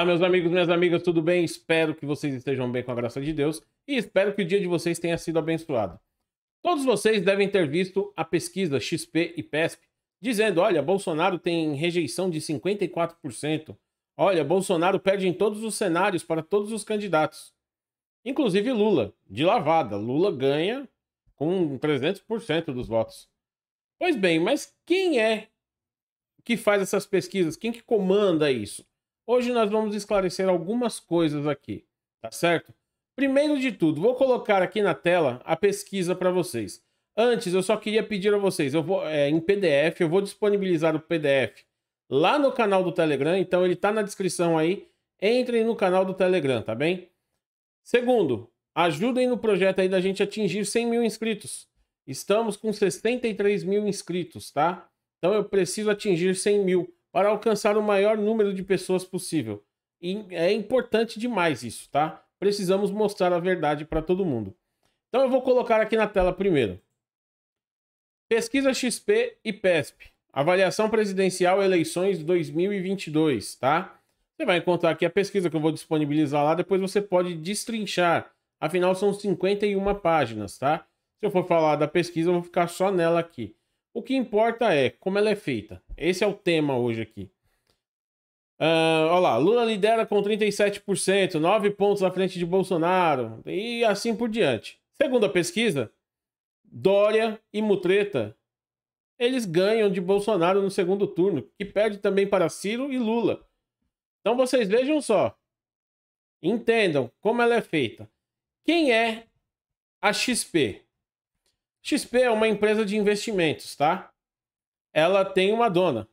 Olá, meus amigos, minhas amigas, tudo bem? Espero que vocês estejam bem com a graça de Deus e espero que o dia de vocês tenha sido abençoado. Todos vocês devem ter visto a pesquisa XP e PESP dizendo: olha, Bolsonaro tem rejeição de 54%. Olha, Bolsonaro perde em todos os cenários para todos os candidatos. Inclusive Lula, de lavada. Lula ganha com 300% dos votos. Pois bem, mas quem é que faz essas pesquisas? Quem que comanda isso? Hoje nós vamos esclarecer algumas coisas aqui, tá certo? Primeiro de tudo, vou colocar aqui na tela a pesquisa para vocês. Antes, eu só queria pedir a vocês, eu vou é, em PDF, eu vou disponibilizar o PDF lá no canal do Telegram, então ele está na descrição aí. Entrem no canal do Telegram, tá bem? Segundo, ajudem no projeto aí da gente atingir 100 mil inscritos. Estamos com 63 mil inscritos, tá? Então eu preciso atingir 100 mil para alcançar o maior número de pessoas possível. E é importante demais isso, tá? Precisamos mostrar a verdade para todo mundo. Então eu vou colocar aqui na tela primeiro. Pesquisa XP e PESP. Avaliação presidencial eleições 2022, tá? Você vai encontrar aqui a pesquisa que eu vou disponibilizar lá, depois você pode destrinchar. Afinal, são 51 páginas, tá? Se eu for falar da pesquisa, eu vou ficar só nela aqui. O que importa é como ela é feita. Esse é o tema hoje aqui. Uh, olha lá, Lula lidera com 37%, 9 pontos à frente de Bolsonaro e assim por diante. Segundo a pesquisa, Dória e Mutreta, eles ganham de Bolsonaro no segundo turno, que perde também para Ciro e Lula. Então vocês vejam só. Entendam como ela é feita. Quem é a XP? XP é uma empresa de investimentos, tá? Ela tem uma dona.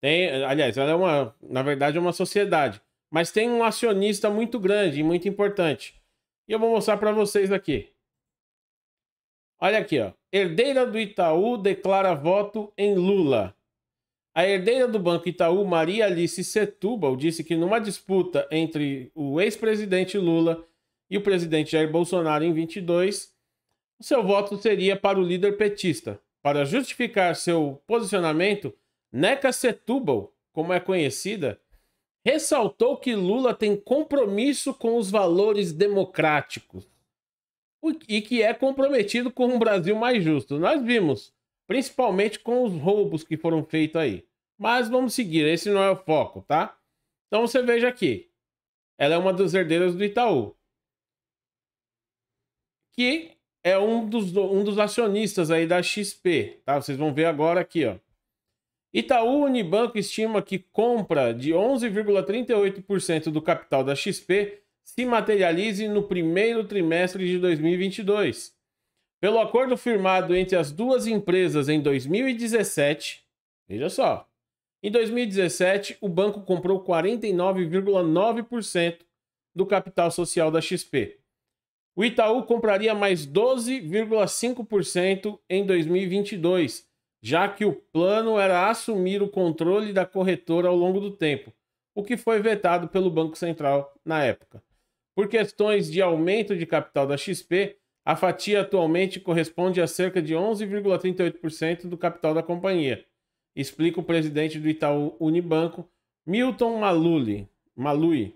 Tem, aliás, ela é uma, na verdade, é uma sociedade, mas tem um acionista muito grande e muito importante. E eu vou mostrar para vocês aqui. Olha aqui, ó. Herdeira do Itaú declara voto em Lula. A herdeira do Banco Itaú, Maria Alice Setúbal, disse que numa disputa entre o ex-presidente Lula e o presidente Jair Bolsonaro em 22, seu voto seria para o líder petista. Para justificar seu posicionamento, Neca Setúbal, como é conhecida, ressaltou que Lula tem compromisso com os valores democráticos e que é comprometido com um Brasil mais justo. Nós vimos, principalmente com os roubos que foram feitos aí. Mas vamos seguir, esse não é o foco, tá? Então você veja aqui. Ela é uma das herdeiras do Itaú. Que é um dos, um dos acionistas aí da XP, tá? Vocês vão ver agora aqui, ó. Itaú Unibanco estima que compra de 11,38% do capital da XP se materialize no primeiro trimestre de 2022. Pelo acordo firmado entre as duas empresas em 2017, veja só, em 2017 o banco comprou 49,9% do capital social da XP. O Itaú compraria mais 12,5% em 2022, já que o plano era assumir o controle da corretora ao longo do tempo, o que foi vetado pelo Banco Central na época. Por questões de aumento de capital da XP, a fatia atualmente corresponde a cerca de 11,38% do capital da companhia, explica o presidente do Itaú Unibanco, Milton Maluli. Malui.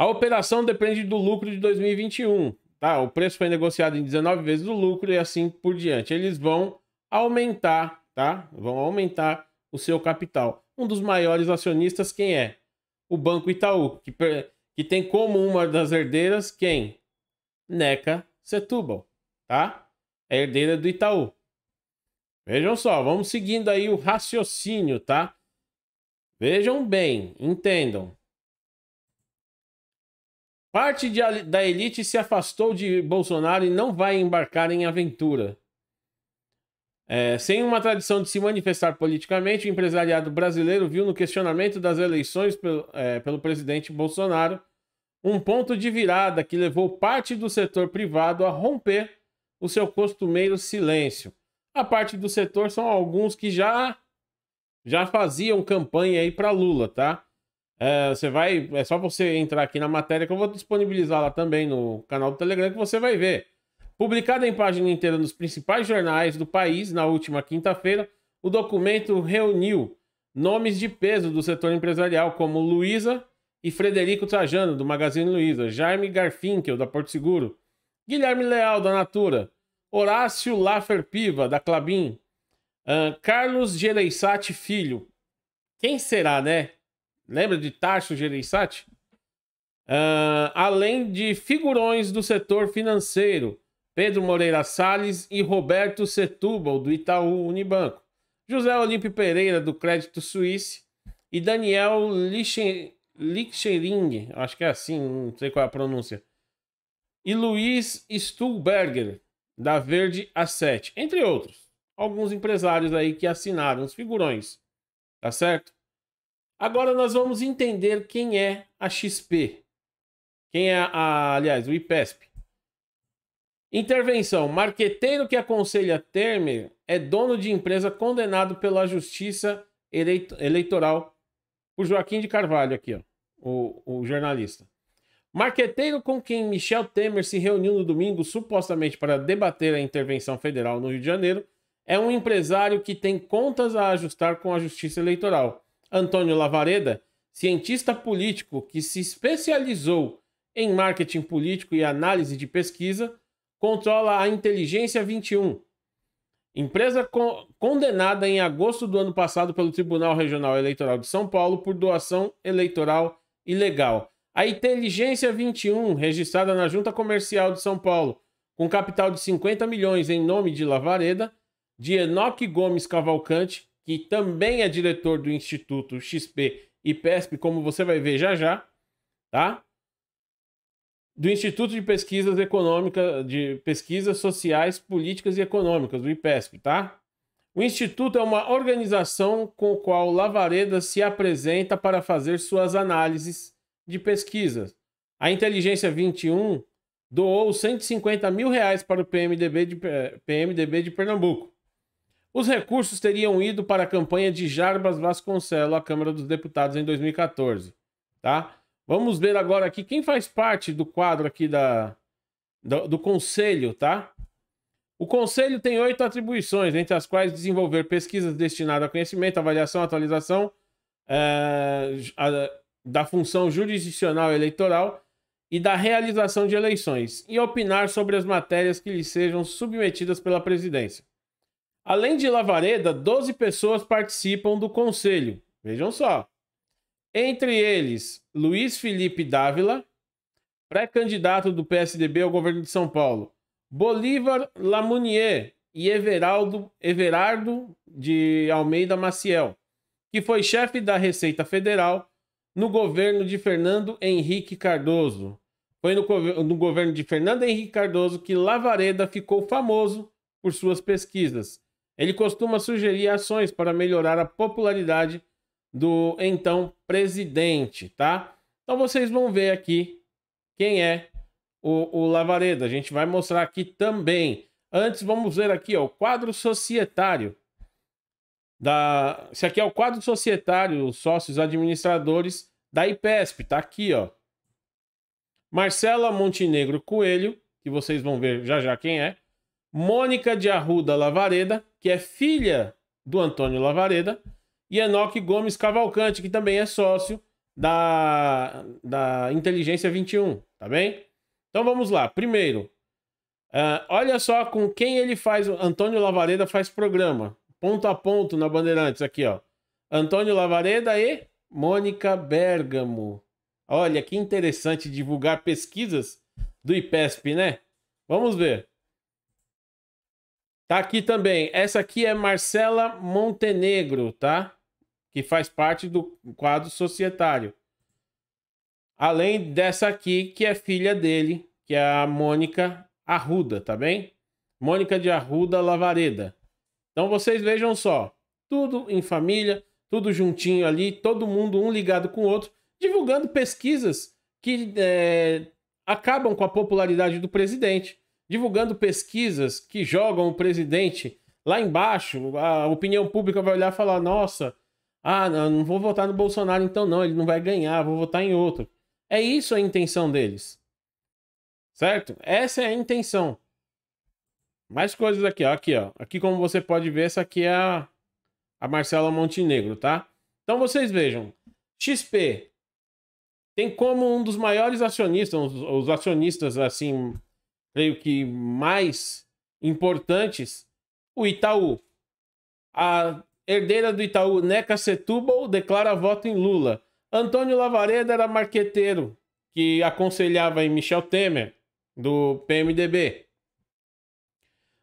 A operação depende do lucro de 2021. Tá? O preço foi negociado em 19 vezes o lucro e assim por diante. Eles vão aumentar, tá? Vão aumentar o seu capital. Um dos maiores acionistas quem é? O Banco Itaú, que, que tem como uma das herdeiras quem? Neca Setúbal, tá? É herdeira do Itaú. Vejam só, vamos seguindo aí o raciocínio, tá? Vejam bem, entendam. Parte de, da elite se afastou de Bolsonaro e não vai embarcar em aventura. É, sem uma tradição de se manifestar politicamente, o empresariado brasileiro viu no questionamento das eleições pelo, é, pelo presidente Bolsonaro um ponto de virada que levou parte do setor privado a romper o seu costumeiro silêncio. A parte do setor são alguns que já já faziam campanha aí para Lula, tá? É, você vai. É só você entrar aqui na matéria que eu vou disponibilizar lá também no canal do Telegram que você vai ver. Publicado em página inteira nos principais jornais do país na última quinta-feira, o documento reuniu nomes de peso do setor empresarial, como Luiza e Frederico Trajano, do Magazine Luiza, Jaime Garfinkel, da Porto Seguro, Guilherme Leal, da Natura, Horácio Laffer Piva, da Clabin, uh, Carlos Gereissati Filho. Quem será, né? Lembra de Tarso Gereissati? Uh, além de figurões do setor financeiro, Pedro Moreira Salles e Roberto Setúbal, do Itaú Unibanco. José Olímpio Pereira, do Crédito Suíça. E Daniel Lichering, acho que é assim, não sei qual é a pronúncia. E Luiz Stuhlberger, da Verde A7, entre outros. Alguns empresários aí que assinaram os figurões. Tá certo? Agora nós vamos entender quem é a XP. Quem é a, aliás, o IPESP. Intervenção. Marqueteiro que aconselha Temer é dono de empresa condenado pela Justiça Eleitoral por Joaquim de Carvalho aqui, ó, o, o jornalista. Marqueteiro com quem Michel Temer se reuniu no domingo supostamente para debater a intervenção federal no Rio de Janeiro é um empresário que tem contas a ajustar com a Justiça Eleitoral. Antônio Lavareda, cientista político que se especializou em marketing político e análise de pesquisa, controla a Inteligência 21, empresa con condenada em agosto do ano passado pelo Tribunal Regional Eleitoral de São Paulo por doação eleitoral ilegal. A Inteligência 21, registrada na Junta Comercial de São Paulo, com capital de 50 milhões em nome de Lavareda, de Enoque Gomes Cavalcante, que também é diretor do Instituto XP e PESP, como você vai ver já já, tá? do Instituto de Pesquisas Econômicas, de Pesquisas Sociais, Políticas e Econômicas, do IPESP, tá? O Instituto é uma organização com a qual Lavareda se apresenta para fazer suas análises de pesquisas. A Inteligência 21 doou 150 mil reais para o PMDB de, PMDB de Pernambuco. Os recursos teriam ido para a campanha de Jarbas Vasconcelos à Câmara dos Deputados em 2014, tá? Vamos ver agora aqui quem faz parte do quadro aqui da, do, do conselho, tá? O conselho tem oito atribuições, entre as quais desenvolver pesquisas destinadas a conhecimento, avaliação, atualização é, a, da função jurisdicional eleitoral e da realização de eleições, e opinar sobre as matérias que lhe sejam submetidas pela presidência. Além de Lavareda, 12 pessoas participam do conselho. Vejam só. Entre eles, Luiz Felipe Dávila, pré-candidato do PSDB ao governo de São Paulo, Bolívar Lamounier e Everaldo, Everardo de Almeida Maciel, que foi chefe da Receita Federal no governo de Fernando Henrique Cardoso. Foi no, no governo de Fernando Henrique Cardoso que Lavareda ficou famoso por suas pesquisas. Ele costuma sugerir ações para melhorar a popularidade do então presidente, tá? Então vocês vão ver aqui quem é o, o Lavareda. A gente vai mostrar aqui também. Antes, vamos ver aqui, ó, o quadro societário. Da... Esse aqui é o quadro societário, os sócios administradores da IPESP, tá aqui, ó. Marcela Montenegro Coelho, que vocês vão ver já já quem é. Mônica de Arruda Lavareda, que é filha do Antônio Lavareda e Enoque Gomes Cavalcante, que também é sócio da, da Inteligência 21, tá bem? Então vamos lá. Primeiro, uh, olha só com quem ele faz. Antônio Lavareda faz programa, ponto a ponto na Bandeirantes, aqui, ó. Antônio Lavareda e Mônica Bergamo. Olha que interessante divulgar pesquisas do IPESP, né? Vamos ver. Tá aqui também. Essa aqui é Marcela Montenegro, tá? que faz parte do quadro societário. Além dessa aqui, que é filha dele, que é a Mônica Arruda, tá bem? Mônica de Arruda Lavareda. Então vocês vejam só, tudo em família, tudo juntinho ali, todo mundo um ligado com o outro, divulgando pesquisas que é, acabam com a popularidade do presidente, divulgando pesquisas que jogam o presidente lá embaixo. A opinião pública vai olhar e falar: nossa, ah, não, não vou votar no Bolsonaro então não, ele não vai ganhar, vou votar em outro. É isso a intenção deles. Certo? Essa é a intenção. Mais coisas aqui, ó. Aqui, ó. Aqui, como você pode ver, essa aqui é a, a Marcela Montenegro, tá? Então vocês vejam, XP tem como um dos maiores acionistas, os, acionistas assim, creio que mais importantes, o Itaú. A herdeira do Itaú, Neca Setúbal, declara voto em Lula. Antônio Lavareda era marqueteiro que aconselhava em Michel Temer, do PMDB.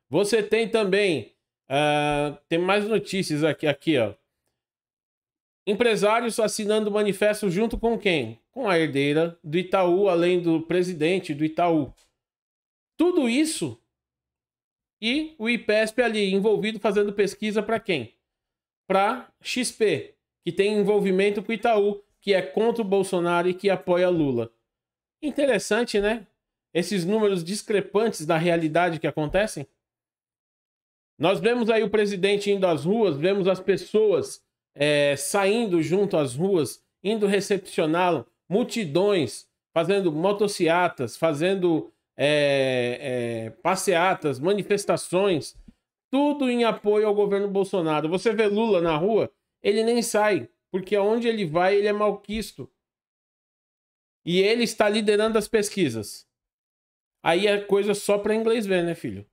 Você tem também. Uh, tem mais notícias aqui, aqui, ó. Empresários assinando manifesto junto com quem? Com a herdeira do Itaú, além do presidente do Itaú. Tudo isso e o IPESP ali envolvido fazendo pesquisa para quem? Para XP, que tem envolvimento com o Itaú, que é contra o Bolsonaro e que apoia Lula. Interessante, né? Esses números discrepantes da realidade que acontecem. Nós vemos aí o presidente indo às ruas, vemos as pessoas é, saindo junto às ruas, indo recepcioná-lo, multidões, fazendo motociatas, fazendo é, é, passeatas, manifestações, tudo em apoio ao governo Bolsonaro. Você vê Lula na rua, ele nem sai, porque aonde ele vai, ele é malquisto. E ele está liderando as pesquisas. Aí é coisa só para inglês ver, né, filho?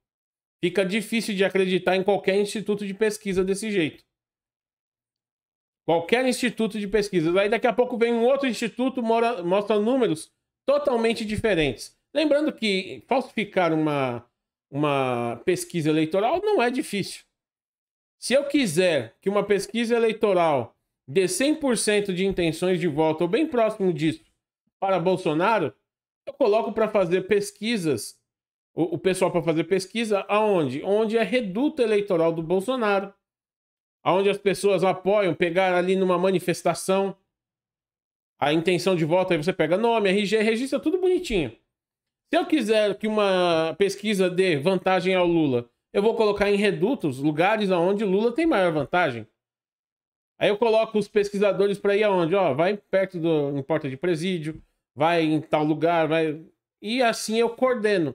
Fica difícil de acreditar em qualquer instituto de pesquisa desse jeito. Qualquer instituto de pesquisa. Aí daqui a pouco vem um outro instituto, mora, mostra números totalmente diferentes. Lembrando que falsificar uma, uma pesquisa eleitoral não é difícil. Se eu quiser que uma pesquisa eleitoral dê 100% de intenções de voto ou bem próximo disso para Bolsonaro, eu coloco para fazer pesquisas, o, o pessoal para fazer pesquisa aonde? Onde é reduto eleitoral do Bolsonaro. Aonde as pessoas apoiam, pegar ali numa manifestação a intenção de voto, aí você pega nome, RG, registra tudo bonitinho. Se eu quiser que uma pesquisa dê vantagem ao Lula, eu vou colocar em redutos, lugares onde Lula tem maior vantagem. Aí eu coloco os pesquisadores para ir aonde? Ó, vai perto do em porta de presídio, vai em tal lugar, vai e assim eu coordeno.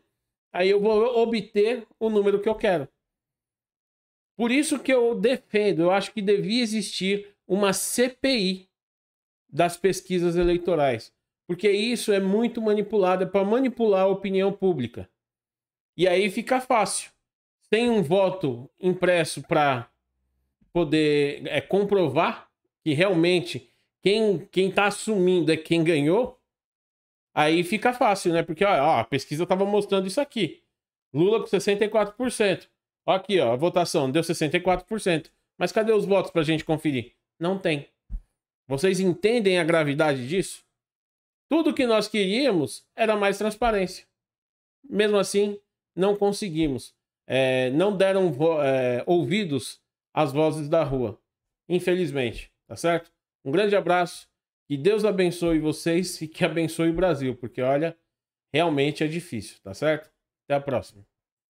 Aí eu vou obter o número que eu quero. Por isso que eu defendo, eu acho que devia existir uma CPI das pesquisas eleitorais. Porque isso é muito manipulado, é para manipular a opinião pública. E aí fica fácil. Tem um voto impresso para poder é, comprovar que realmente quem quem está assumindo é quem ganhou, aí fica fácil, né? Porque ó, ó a pesquisa estava mostrando isso aqui. Lula com 64%. Ó aqui, ó, a votação deu 64%. Mas cadê os votos para a gente conferir? Não tem. Vocês entendem a gravidade disso? Tudo que nós queríamos era mais transparência. Mesmo assim, não conseguimos. É, não deram é, ouvidos às vozes da rua. Infelizmente. Tá certo? Um grande abraço. Que Deus abençoe vocês e que abençoe o Brasil. Porque, olha, realmente é difícil. Tá certo? Até a próxima.